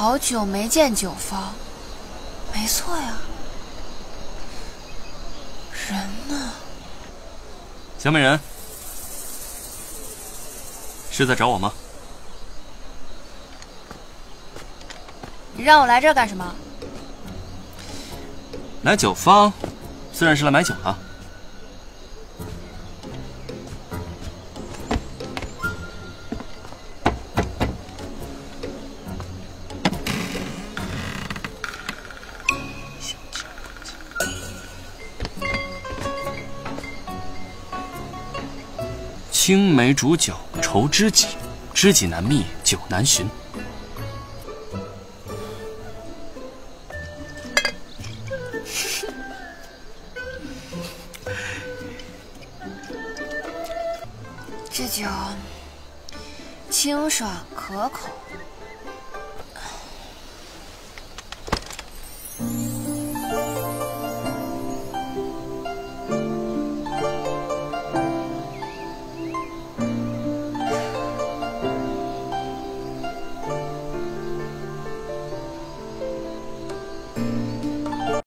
好久没见九方，没错呀，人呢？小美人，是在找我吗？你让我来这儿干什么？来九方，自然是来买酒的。青梅煮酒愁知己，知己难觅酒难寻。这酒清爽可口。